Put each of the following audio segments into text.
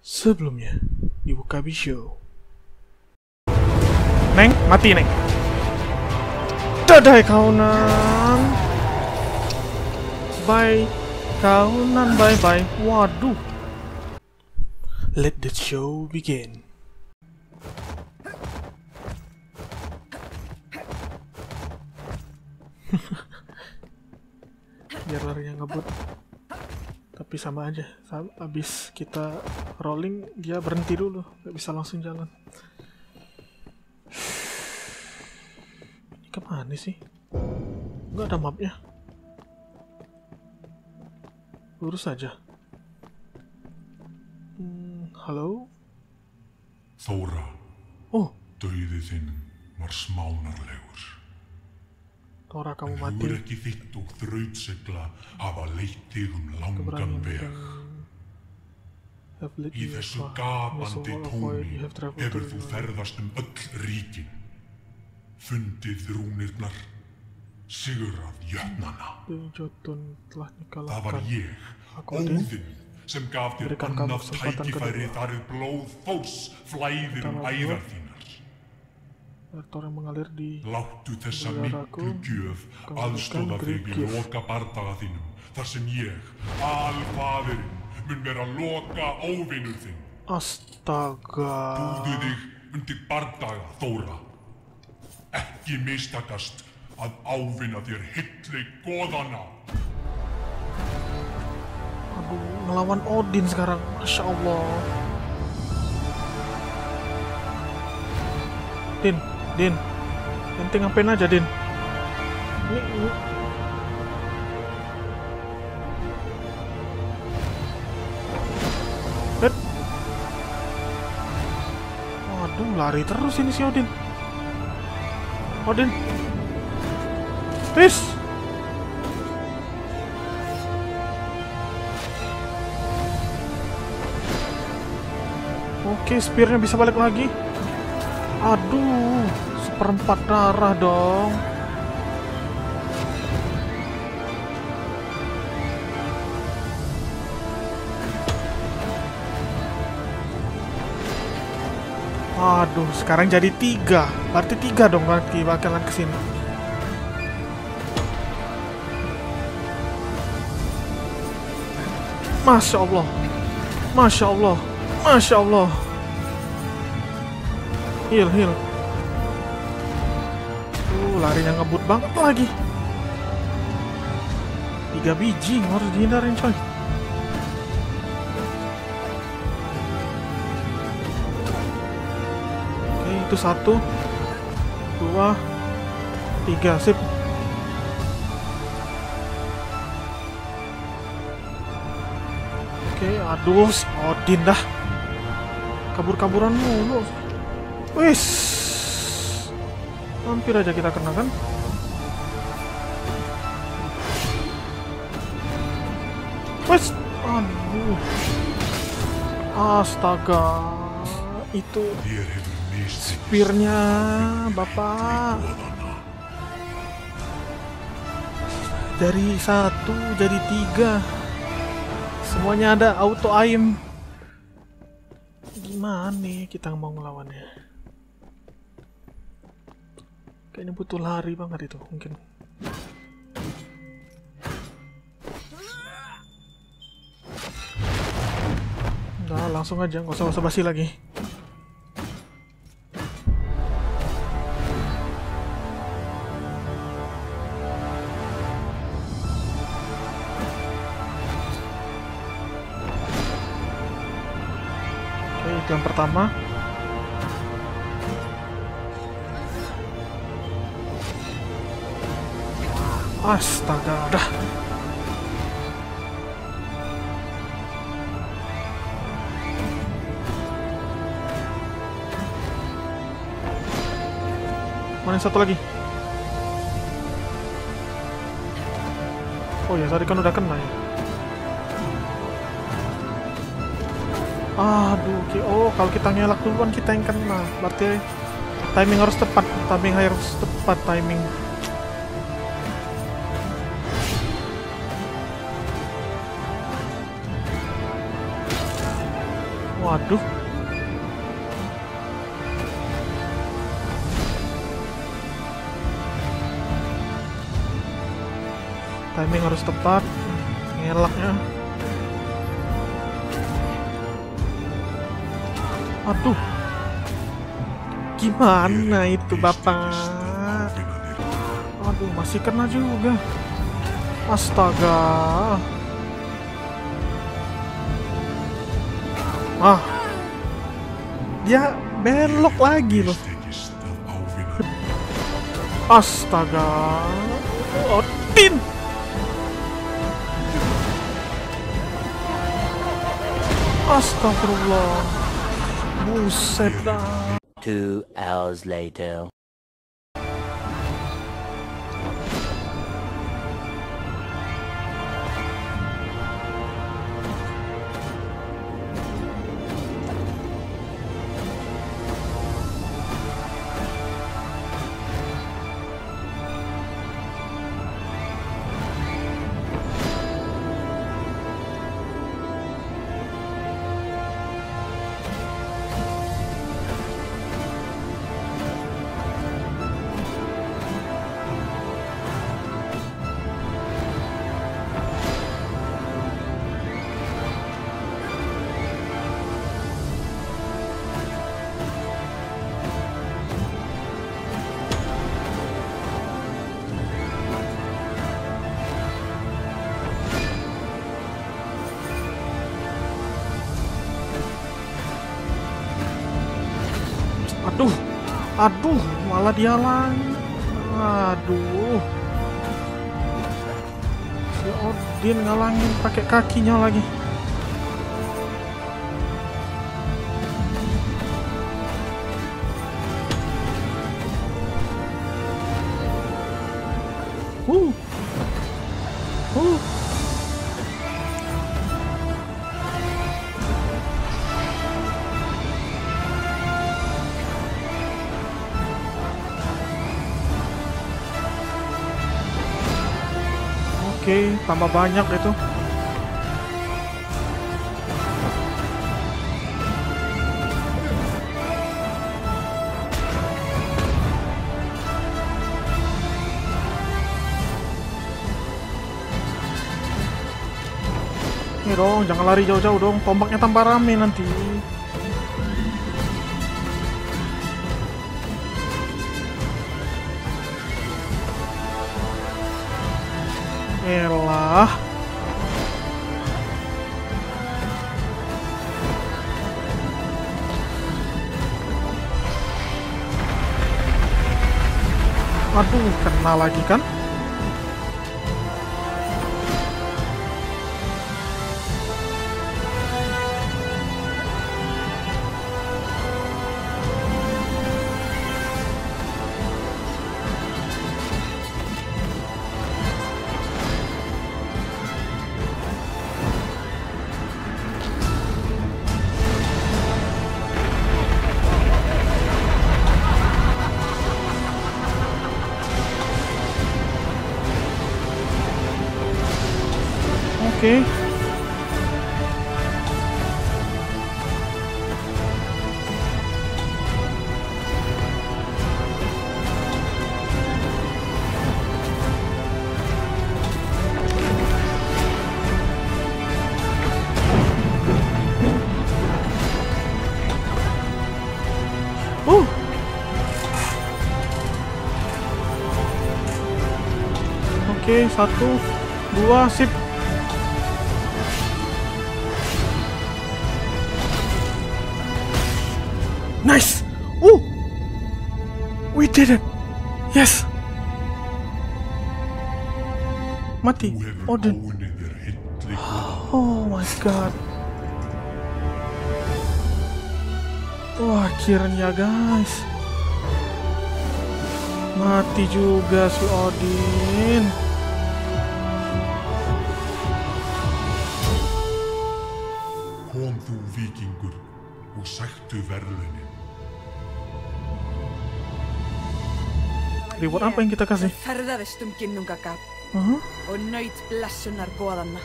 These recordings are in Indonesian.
Sebelumnya, di Bukabi Show. Neng, mati Neng. Dadah kaunan. Bye. Kaunan bye-bye. Waduh. Let the show begin. Biar larinya ngebut. Tapi sama aja. Sam- Abis kita rolling, dia berhenti dulu. Gak bisa langsung jalan. Ini ke mana sih? Nggak ada mapnya. Lurus aja. Hmm, halo? Þóra, Oh, dauði þinn var smánarlegur. Tóra kamumati. Hugur ekki þitt og þrautsegla hafa leitt þig um langan veg. Í þessu gapandi tóni hefur þú ferðast um öll ríkin. Fundið rúnirnar, sigurað jötnana. Það var ég, óðinn, sem gaf þér annaf tækifæri þar er blóð fós flæðir um æðar þín. Rektor yang mengalir di Láttu þessa miklu gjöf aðstóða þig í loka bardaga þínum þar sem ég, alfaðurinn, mun vera loka óvinur þinn. Astaga. Búðu þig undir bardaga, Þóra. Ekki mistakast að ávinna þér hilli goðana. Aduh, ngelawan Odin sekarang. Masya Allah. Din, Din. Ente ngapain aja, Din? Ini, ini. Waduh, lari terus ini si Odin. Odin. Please. Oke, spearnya bisa balik lagi. Aduh, seperempat darah dong. Aduh, sekarang jadi tiga. Berarti tiga dong nanti bakalan ke sini. Masya Allah. Masya Allah. Masya Allah. Heal, heal. Larinya ngebut banget lagi. Tiga biji harus dihindarin coy. Oke, itu satu, dua, tiga, sip. Oke, aduh, si Odin dah. Kabur-kaburan mulu. Wis. Hampir aja kita kena kan? Wis. Aduh. Astaga. Itu spearnya, Bapak. Dari satu jadi tiga. Semuanya ada auto aim. Gimana nih kita mau ngelawannya? Kayaknya butuh lari banget itu mungkin. Udah langsung aja, nggak usah basa-basi lagi. Oke, yang pertama. Astaga, dah. Mana yang satu lagi? Oh ya, tadi kan udah kena ya. Aduh, oh kalau kita ngelak duluan kita yang kena. Berarti timing harus tepat, timing harus tepat timing. Waduh. Timing harus tepat. Ngelaknya. Aduh. Gimana itu, Bapak? Aduh, masih kena juga. Astaga. Ah. Dia belok lagi loh. Astaga. Odin. Astagfirullah. Buset dah. Two hours later. Aduh, malah dia lagi. Aduh. Si Odin ngalangin pakai kakinya lagi. Oke, tambah banyak itu. Nih dong, jangan lari jauh-jauh dong. Tombaknya tambah rame nanti. Elah. Aduh, kena lagi kan? Satu, dua, sip. Nice! Woo! We did it! Yes! Mati. Hefur Odin. Oh my god. Wah, akhirnya guys. Mati juga si Odin. Vikingur og sættu verðlunin. Reward apa yang kita kasih? ferðaðist um ginnungagap Aha. og naut blessunar goðanna.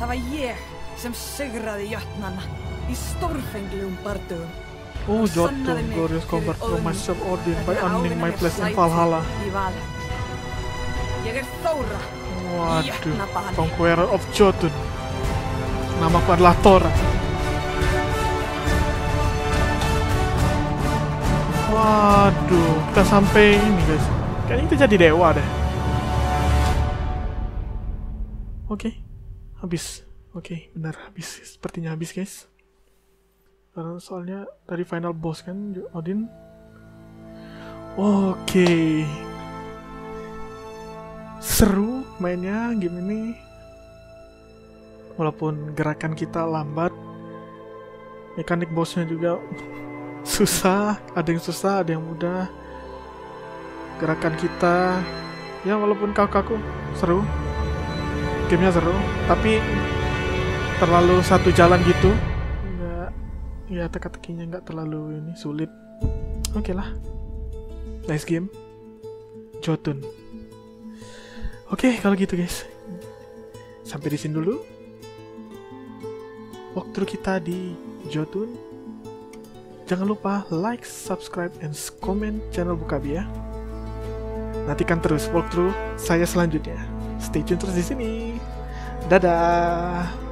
Það var ég sem sigraði jötnana I Storfenglium Bardoon. Oh, Jotun, glorious combat from myself Odin by earning my place in Valhalla. Í. Ég er Þóra. Waduh. Conqueror of Jotun. Namaku adalah Thora. Waduh, kita sampai ini guys. Kayaknya kita jadi dewa deh. Oke, habis. Oke, benar habis. Sepertinya habis guys. Karena soalnya dari final boss kan Odin. Oke. Seru mainnya game ini. Walaupun gerakan kita lambat, mekanik bosnya juga susah, ada yang susah, ada yang mudah. Gerakan kita, ya walaupun kaku-kaku, seru. Gamenya seru, tapi terlalu satu jalan gitu. Nggak, ya teka-tekinya nggak terlalu ini sulit. Oke lah, nice game. Jotun. Oke, kalau gitu guys. Sampai di sini dulu. Walkthrough kita di Jotun. Jangan lupa like, subscribe, and comment channel Bukabi ya. Nantikan terus walkthrough saya selanjutnya. Stay tune terus di sini. Dadah.